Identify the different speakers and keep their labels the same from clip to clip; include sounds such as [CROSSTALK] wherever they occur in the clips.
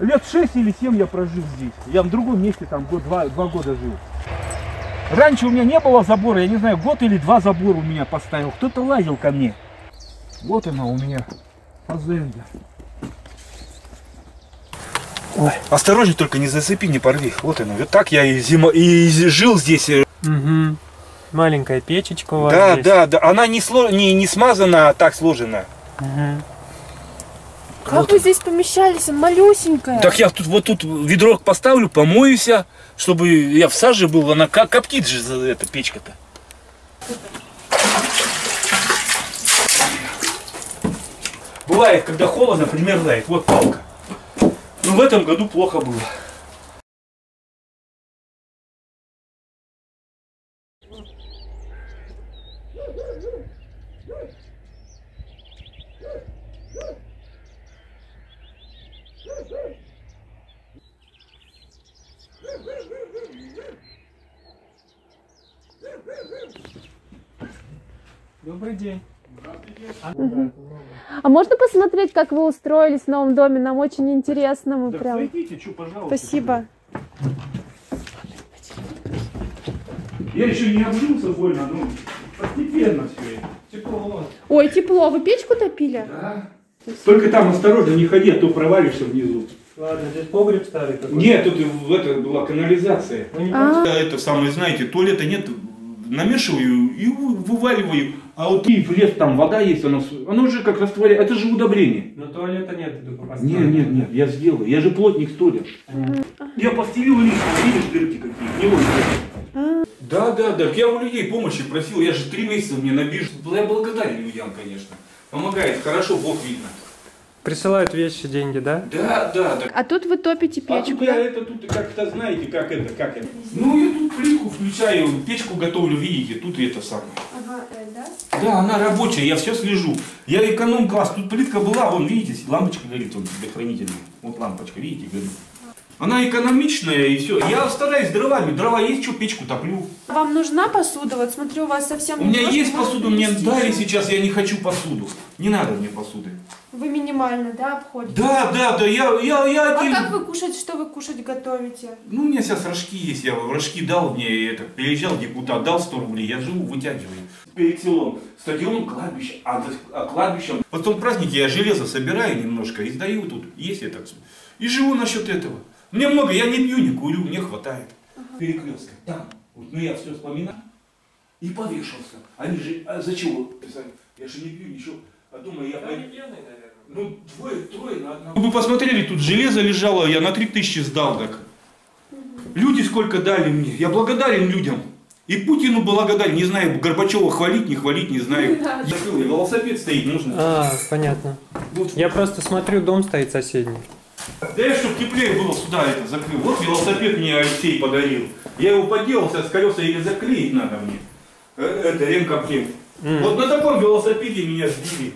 Speaker 1: Лет 6 или 7 я прожил здесь. Я в другом месте там год, два, два года жил. Раньше у меня не было забора, я не знаю, год или два забора у меня поставил. Кто-то лазил ко мне. Вот она у меня, фазенда. Ой, осторожней только не зацепи, не порви. Вот она. Вот так я и, зима, и жил здесь.
Speaker 2: Угу. Маленькая печечка у вас
Speaker 1: Да,
Speaker 2: здесь.
Speaker 1: да, да. Она не, сло... не, не смазана, а так сложена.
Speaker 2: Мгм.
Speaker 3: Как вы здесь помещались? Малюсенькая.
Speaker 1: Так я тут вот тут ведро поставлю, помоюсь, чтобы я в саже был, она как коптит же за эта печка-то. Бывает, когда холодно, примерзает. Вот палка. Но в этом году плохо было.
Speaker 2: Добрый день.
Speaker 3: А можно посмотреть, как вы устроились в новом доме? Нам очень интересно. Мы
Speaker 1: Да
Speaker 3: прям...
Speaker 1: зайдите, что, пожалуйста.
Speaker 3: Спасибо.
Speaker 1: Я еще не обжился больно, но постепенно все это. Тепло.
Speaker 3: Ой, тепло. Вы печку топили?
Speaker 1: Да. Только там осторожно не ходи, а то провалишься внизу.
Speaker 2: Ладно, здесь погреб старый какой
Speaker 1: Нет, тут в это была канализация.
Speaker 2: Ну, не
Speaker 3: А,
Speaker 1: Это самое, знаете, туалета нет, намешиваю и вы- вываливаю. А вот и в лес там вода есть, оно, оно же как растворяет. Это же удобрение.
Speaker 2: Но туалета нет. только
Speaker 1: Нет,
Speaker 2: поставили.
Speaker 1: нет, нет, я сделаю. Я же плотник столер. Я постелил лист, видишь дырки какие? Не вот Да, да, да. Я у людей помощи просил. Я же три месяца мне набежал. Я благодарен людям, конечно. Помогает, хорошо, Бог видно.
Speaker 2: Присылают вещи, деньги, да?
Speaker 1: Да, да, да.
Speaker 3: а тут вы топите
Speaker 1: А
Speaker 3: печку,
Speaker 1: тут я
Speaker 3: да?
Speaker 1: это тут как-то знаете, как это, как это. Ну я тут плитку включаю, печку готовлю, видите, тут это самое.
Speaker 3: Ага, да?
Speaker 1: Да, она рабочая, я все слежу. Я эконом-класс, тут плитка была, вон, видите, лампочка горит, вон, предохранительная. Вот лампочка, видите, горит. Она экономичная и все. Я стараюсь дровами, дрова есть, что печку топлю.
Speaker 3: Вам нужна посуда? Вот смотрю, у вас совсем
Speaker 1: У меня есть посуда, мне дали сейчас, я не хочу посуду. Не надо мне посуды.
Speaker 3: Вы минимально, да, обходите?
Speaker 1: Да, да, да, я, я, я
Speaker 3: А
Speaker 1: отдельно-
Speaker 3: как вы кушать, что вы кушать готовите?
Speaker 1: Ну, у меня сейчас рожки есть, я рожки дал мне, это, приезжал депутат, дал 100 рублей, я живу, вытягиваю. Перед селом стадион, кладбище, а, за- а кладбищем. Потом праздники я железо собираю немножко и сдаю тут, есть это. И живу насчет этого. Мне много, я не пью, не курю, мне хватает. Перекрестка, там, вот, ну я все вспоминаю. И повешался. Они же, а вот писали? Я же не пью ничего. А думаю, я пойду.
Speaker 2: пьяный, наверное.
Speaker 1: Ну, двое, трое на одного. Вы посмотрели, тут железо лежало, я на 3000 сдал так. Люди сколько дали мне, я благодарен людям. И Путину благодарен, не знаю, Горбачева хвалить, не хвалить, не знаю. [LAUGHS] Закрыл, и велосипед стоит, нужно.
Speaker 2: А, понятно.
Speaker 1: Вот.
Speaker 2: Я просто смотрю, дом стоит соседний.
Speaker 1: Да я, чтобы теплее было, сюда это закрыл. Вот велосипед мне Алексей подарил. Я его поделал, сейчас колеса или заклеить надо мне. Э, Это ремкомплект.
Speaker 2: М.
Speaker 1: Вот на таком велосипеде меня сбили.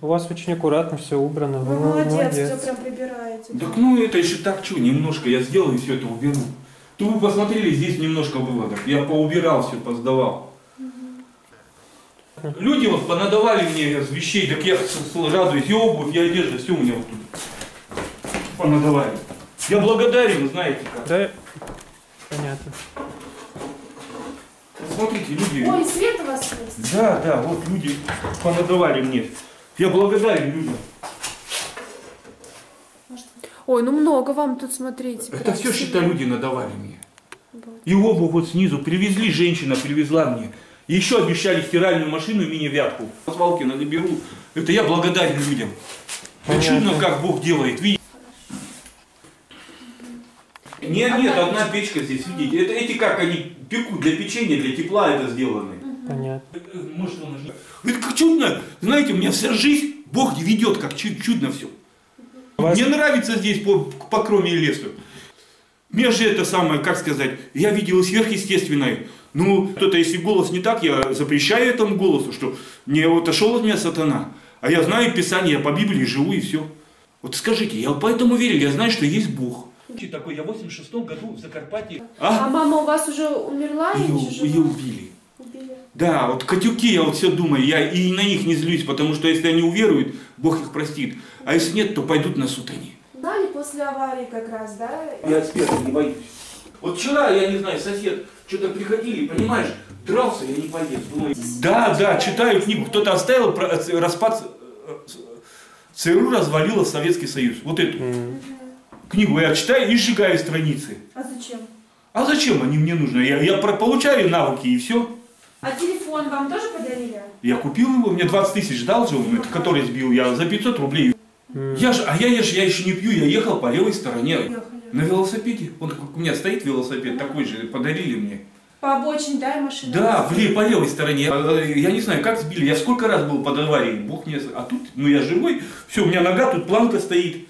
Speaker 2: У вас очень аккуратно, все убрано.
Speaker 3: Вы
Speaker 2: Ну,
Speaker 3: молодец, все прям прибираете.
Speaker 1: Так ну это еще так что, немножко я сделаю и все это уберу. То вы посмотрели, здесь немножко было так. Я поубирал все, поздавал. Люди вот понадавали мне вещей, так я радуюсь, и обувь, и одежда, все у меня вот тут. Понадавали. Я благодарен, знаете как.
Speaker 2: Да, понятно.
Speaker 1: Вот Смотрите, люди.
Speaker 3: Ой, свет у вас есть.
Speaker 1: Да, да, вот люди понадавали мне. Я благодарен людям.
Speaker 3: Ой, ну много вам тут, смотрите.
Speaker 1: Это все,
Speaker 3: себе.
Speaker 1: что люди надавали мне. И обувь вот снизу привезли, женщина привезла мне. Еще обещали стиральную машину и мини-вятку. Свалки наберу. Это я благодарен людям. Это
Speaker 2: Понятно.
Speaker 1: чудно, как Бог делает. Видите? Нет, нет, одна печка здесь, видите. Это эти как они пекут для печенья, для тепла это сделаны.
Speaker 2: Понятно.
Speaker 1: Э, Может, он. Это как чудно. Знаете, у меня вся жизнь Бог ведет, как чу- чудно все.
Speaker 2: Вас-
Speaker 1: Мне нравится здесь по, по кроме лесу. Мне же это самое, как сказать, я видел сверхъестественное. Ну, кто-то, если голос не так, я запрещаю этому голосу, что не вот отошел от меня сатана. А я знаю Писание, я по Библии живу и все. Вот скажите, я поэтому верю, я знаю, что есть Бог. Такой, я в 86 году в Закарпатье.
Speaker 3: А
Speaker 1: А?
Speaker 3: мама у вас уже умерла или
Speaker 1: Ее, ее убили.
Speaker 3: Убили.
Speaker 1: Да, вот котюки, я вот все думаю, я и на них не злюсь, потому что если они уверуют, Бог их простит. А если нет, то пойдут на суд они.
Speaker 3: Да, они
Speaker 4: после аварии как раз, да?
Speaker 1: Я эксперт, не боюсь. Вот вчера, я не знаю, сосед, что-то приходили, понимаешь, дрался, я не полез. Думаю, да, да, читаю книгу. Кто-то оставил про- э, распад э, ЦРУ развалила Советский Союз. Вот эту
Speaker 2: М.
Speaker 1: книгу я читаю и сжигаю страницы.
Speaker 4: А зачем?
Speaker 1: А зачем они мне нужны? Я, я про- получаю навыки и все.
Speaker 4: А телефон вам тоже подарили?
Speaker 1: Я купил его, мне 20 тысяч дал же он, это, который сбил, я за 500 рублей. Я же, а я, я, же- я еще не пью, я ехал по левой стороне.
Speaker 4: Ехали.
Speaker 1: На велосипеде. Он у меня стоит велосипед, такой же, подарили мне.
Speaker 4: По обочине, да, и машина?
Speaker 1: Да, в ле- по левой стороне. Я, я не знаю, как сбили. Я сколько раз был под аварией, бог мне... А тут, ну я живой, все, у меня нога, тут планка стоит.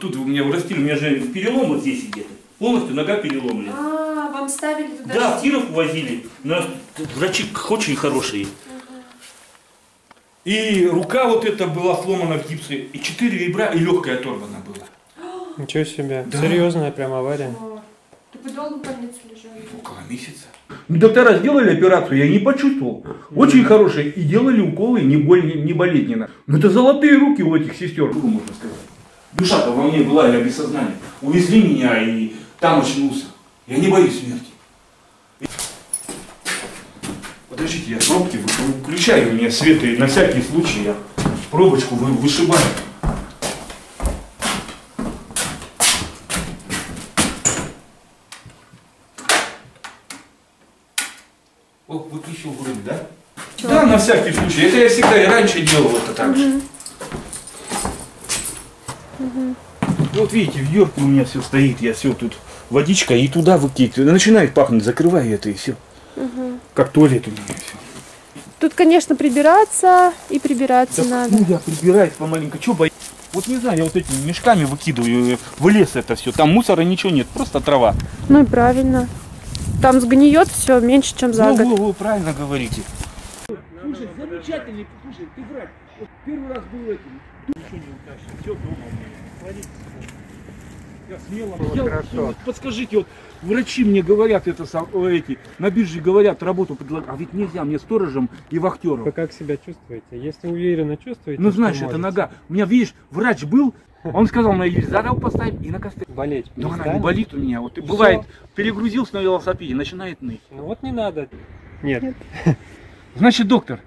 Speaker 1: Тут у меня вырастили, у меня же перелом вот здесь где-то. Полностью нога переломлена.
Speaker 4: А, вам ставили туда...
Speaker 1: Да, в Киров возили. Но врачи очень хорошие. И рука вот эта была сломана в гипсе, и четыре ребра, и легкая оторвана была.
Speaker 2: Ничего себе.
Speaker 1: Да.
Speaker 2: Серьезная прям авария.
Speaker 4: О, Так вы долго в больнице лежали?
Speaker 1: Около месяца. Ну, доктора сделали операцию, я не почувствовал. Очень хорошие. И делали уколы, не, боль, не, не болезненно. Ну, это золотые руки у этих сестер, ну, можно сказать. Душа-то во мне была, я без сознания. Увезли меня, и там очнулся. Я не боюсь смерти. Подождите, я пробки вы- выключаю, у меня свет, и на всякий случай я пробочку вы- вышибаю. О, выключил вроде, да? Да, на всякий случай. Это я всегда и раньше делал это так же. Вот видите, в Йорке у меня все стоит, я все тут водичка и туда выкидываю. Начинает пахнуть, закрываю это и все. Как туалет у меня все.
Speaker 3: Тут, конечно, прибираться и прибираться надо.
Speaker 1: ну я прибираюсь помаленьку. Че боюсь? Вот не знаю, я вот этими мешками выкидываю в лес это все. Там мусора ничего нет, просто трава.
Speaker 3: Ну и правильно. Там сгниет все меньше, чем за
Speaker 1: Ну,
Speaker 3: год.
Speaker 1: вы, вы правильно говорите.
Speaker 5: Слушай, замечательный, слушай, ты врач. Вот первый раз был этим. Ничего не утащил, все дома у меня. Кладите сюда. Я смело. Я-
Speaker 2: хорошо.
Speaker 5: вот подскажите, вот врачи мне говорят это эти, на бирже говорят, работу предлагают. А ведь нельзя мне сторожем и вахтером.
Speaker 2: Вы как себя чувствуете? Если уверенно чувствуете,
Speaker 5: Ну знаешь, это нога. У меня, видишь, врач был, он сказал, на Елизарова поставим и на костыль.
Speaker 2: Болеть
Speaker 5: Но она не болит у меня. Вот и бывает, перегрузился на велосипеде, начинает ныть.
Speaker 2: Ну вот не надо. Нет.
Speaker 5: Значит, доктор,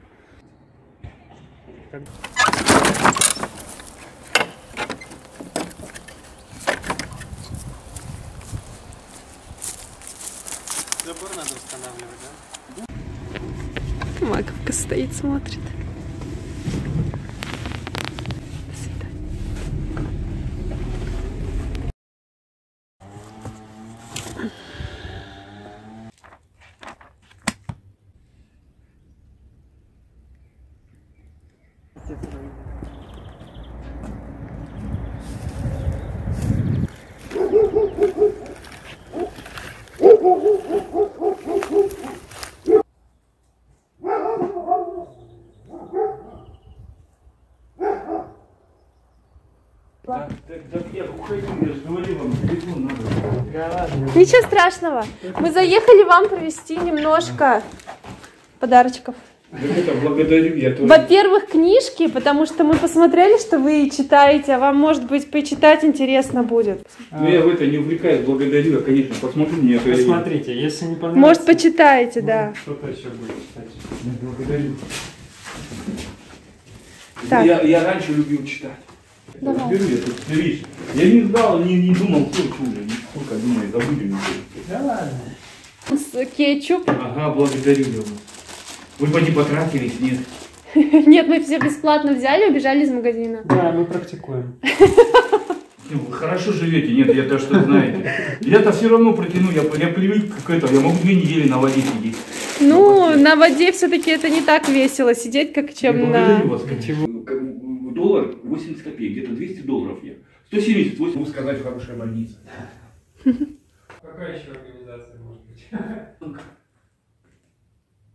Speaker 2: Забор надо устанавливать, да?
Speaker 3: Маковка стоит, смотрит.
Speaker 1: Так, так, так, я уходил, я же говорил вам, телефон надо.
Speaker 2: Да ладно.
Speaker 3: Ничего страшного. Мы заехали вам привезти немножко подарочков. Во-первых, книжки, потому что мы посмотрели, что вы читаете, а вам, может быть, почитать интересно будет.
Speaker 1: Ну я в это не увлекаюсь, благодарю, я, конечно, посмотрю мне это.
Speaker 2: Посмотрите, если не понравится...
Speaker 3: Может, почитаете, да.
Speaker 2: Что-то еще будет читать.
Speaker 1: Благодарю.
Speaker 3: Так.
Speaker 1: Я, я раньше любил читать.
Speaker 3: Давай.
Speaker 1: Беру я тут, ты видишь, я не знал, не, не думал, что чудо, сколько думаю, забудем.
Speaker 2: Да ладно.
Speaker 3: С- Кетчуп.
Speaker 1: Ага, благодарю я вас. Вы поди потратились, нет? [LAUGHS]
Speaker 3: Нет, мы все бесплатно взяли, убежали из магазина.
Speaker 2: Да, мы практикуем. [LAUGHS]
Speaker 1: Ну, Вы хорошо живете, нет, я то что знаете. Я-то все равно протяну, я, я привык к этому, я могу две недели на воде сидеть.
Speaker 3: Ну, на воде все-таки это не так весело сидеть, как
Speaker 1: Я
Speaker 3: чем на...
Speaker 1: вас.
Speaker 2: Чего?
Speaker 1: Как- Доллар 80 копеек, где-то 200 долларов я. 170, 80, могу сказать, хорошая больница. [LAUGHS]
Speaker 2: Какая еще организация может быть? [LAUGHS]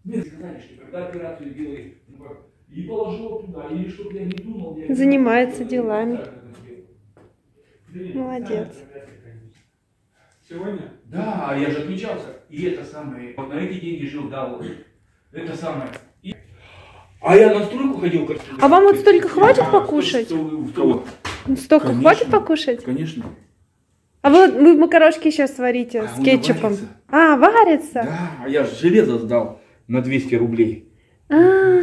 Speaker 1: Мне сказали, что когда операцию делали, ну, и положил туда, или чтобы я не думал, я...
Speaker 3: Занимается делами. Молодец.
Speaker 2: Сегодня?
Speaker 1: Да, я же отмечался. И это самое, вот на эти деньги жил, да, вот. Это самое. А я на стройку ходил как
Speaker 3: А вам вот столько хватит покушать?
Speaker 1: В то- в то-
Speaker 3: Ну, Столько
Speaker 1: Конечно.
Speaker 3: хватит покушать?
Speaker 1: Конечно.
Speaker 3: А вы, вы макарошки сейчас сварите
Speaker 1: А
Speaker 3: с кетчупом.
Speaker 1: варится.
Speaker 3: А, варится?
Speaker 1: Да, а я же железо сдал на 200 рублей.
Speaker 3: А,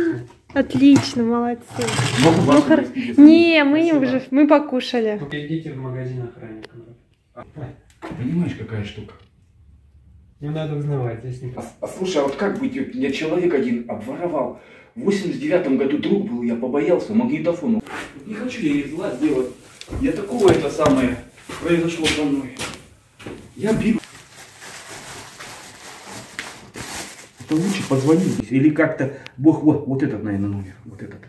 Speaker 3: отлично, молодцы.
Speaker 1: Могу
Speaker 3: Ну, хор- Не, мы
Speaker 2: Спасибо.
Speaker 3: уже, мы покушали.
Speaker 2: Идите в магазин охранником.
Speaker 1: Понимаешь, какая штука?
Speaker 2: Не надо узнавать, здесь не
Speaker 1: А, слушай, а вот как быть? Меня человек один обворовал. В 89 году друг был, я побоялся, магнитофон. Не хочу я ей зла сделать. Я такого это самое произошло со мной. Я бил. Это лучше позвонить. Или как-то, Бог, вот, вот этот, наверное, номер. Вот этот.